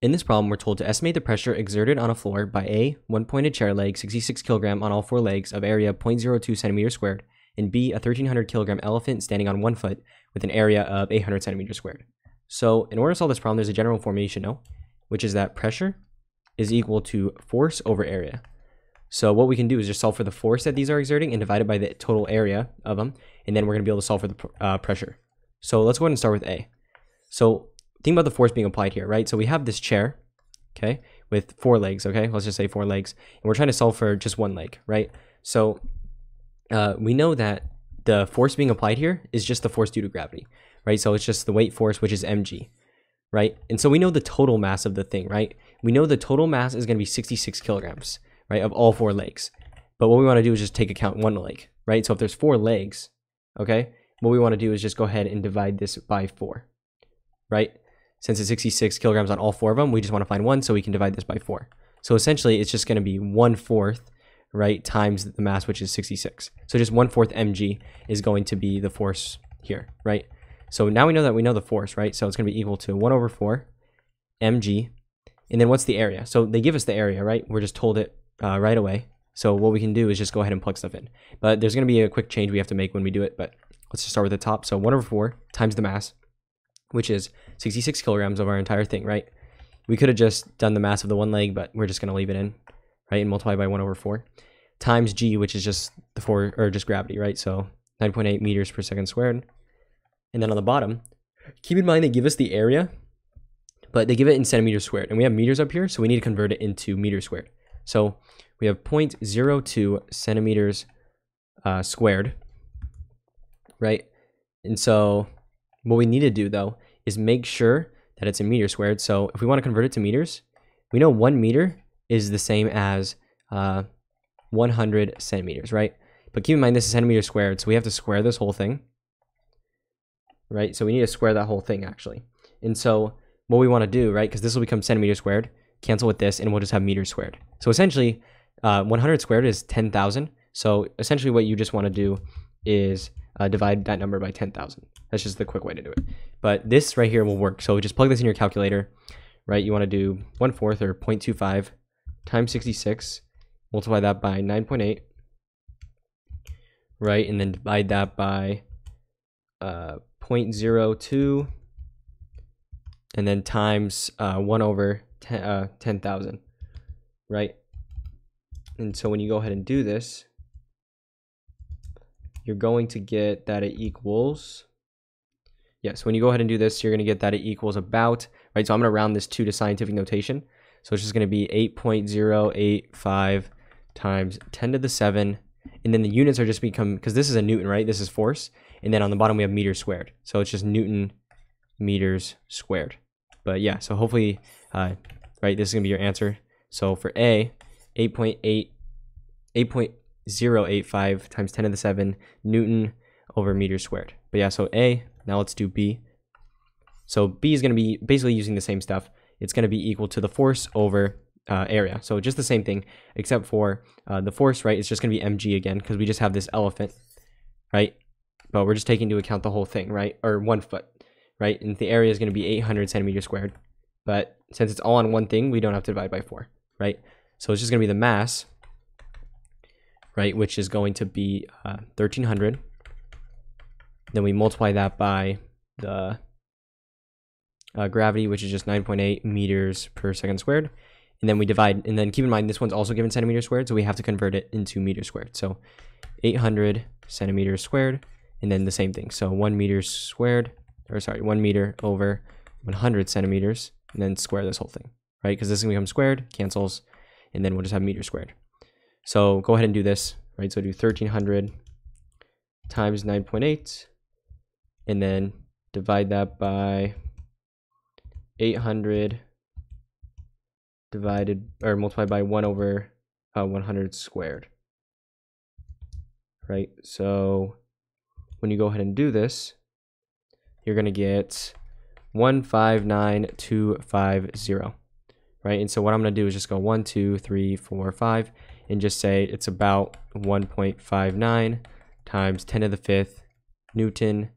In this problem, we're told to estimate the pressure exerted on a floor by A, one pointed chair leg, 66 kilogram on all four legs of area 0.02 centimeters squared, and B, a 1300 kilogram elephant standing on one foot with an area of 800 centimeters squared. So in order to solve this problem, there's a general formation, no? Which is that pressure is equal to force over area. So what we can do is just solve for the force that these are exerting and divide it by the total area of them, and then we're going to be able to solve for the uh, pressure. So let's go ahead and start with A. So think about the force being applied here, right? So we have this chair, okay, with four legs, okay? Let's just say four legs. And we're trying to solve for just one leg, right? So uh, we know that the force being applied here is just the force due to gravity, right? So it's just the weight force, which is mg, right? And so we know the total mass of the thing, right? We know the total mass is going to be 66 kilograms, right, of all four legs. But what we want to do is just take account one leg, right? So if there's four legs, okay, what we want to do is just go ahead and divide this by four, right? Since it's 66 kilograms on all four of them, we just want to find one, so we can divide this by four. So essentially, it's just going to be one fourth, right, times the mass, which is 66. So just one fourth mg is going to be the force here, right? So now we know that we know the force, right? So it's going to be equal to 1 over 4 mg. And then what's the area? So they give us the area, right? We're just told it uh, right away. So what we can do is just go ahead and plug stuff in. But there's going to be a quick change we have to make when we do it. But let's just start with the top. So 1 over 4 times the mass which is 66 kilograms of our entire thing, right? We could have just done the mass of the one leg, but we're just going to leave it in, right? And multiply by 1 over 4 times g, which is just the 4, or just gravity, right? So 9.8 meters per second squared. And then on the bottom, keep in mind they give us the area, but they give it in centimeters squared. And we have meters up here, so we need to convert it into meters squared. So we have 0.02 centimeters uh, squared, right? And so what we need to do though is make sure that it's a meter squared. So if we want to convert it to meters, we know one meter is the same as uh, 100 centimeters, right? But keep in mind this is centimeters squared, so we have to square this whole thing, right? So we need to square that whole thing actually. And so what we want to do, right, because this will become centimeters squared, cancel with this, and we'll just have meters squared. So essentially, uh, 100 squared is 10,000. So essentially what you just want to do is uh, divide that number by 10,000. That's just the quick way to do it. But this right here will work. So just plug this in your calculator, right? You want to do 1 fourth or 0.25 times 66, multiply that by 9.8, right? And then divide that by uh, 0.02, and then times uh, 1 over 10,000, uh, 10, right? And so when you go ahead and do this, you're going to get that it equals, yeah, so when you go ahead and do this, you're going to get that it equals about, right? So I'm going to round this to to scientific notation. So it's just going to be 8.085 times 10 to the 7. And then the units are just become, because this is a Newton, right? This is force. And then on the bottom, we have meters squared. So it's just Newton meters squared. But yeah, so hopefully, uh, right, this is going to be your answer. So for A, 8.8, 8. 0.085 times 10 to the 7 Newton over meter squared. But yeah, so A, now let's do B. So B is going to be basically using the same stuff. It's going to be equal to the force over uh, area. So just the same thing, except for uh, the force, right? It's just going to be mg again because we just have this elephant, right? But we're just taking into account the whole thing, right? Or one foot, right? And the area is going to be 800 centimeters squared. But since it's all on one thing, we don't have to divide by 4, right? So it's just going to be the mass right, which is going to be uh, 1300. Then we multiply that by the uh, gravity, which is just 9.8 meters per second squared. And then we divide, and then keep in mind this one's also given centimeters squared, so we have to convert it into meters squared. So 800 centimeters squared, and then the same thing. So 1 meter squared, or sorry, 1 meter over 100 centimeters, and then square this whole thing, right? Because this is going to become squared, cancels, and then we'll just have meters squared. So go ahead and do this, right? So do 1300 times 9.8 and then divide that by 800 divided or multiplied by 1 over uh, 100 squared. Right? So when you go ahead and do this, you're going to get 159250. Right? And so what I'm going to do is just go 1, 2, 3, 4, 5 and just say it's about 1.59 times 10 to the fifth Newton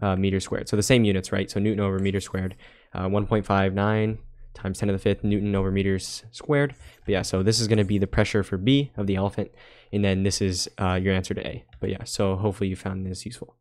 uh, meter squared. So the same units, right? So Newton over meter squared, uh, 1.59 times 10 to the fifth Newton over meters squared. But yeah, so this is going to be the pressure for B of the elephant. And then this is uh, your answer to A. But yeah, so hopefully you found this useful.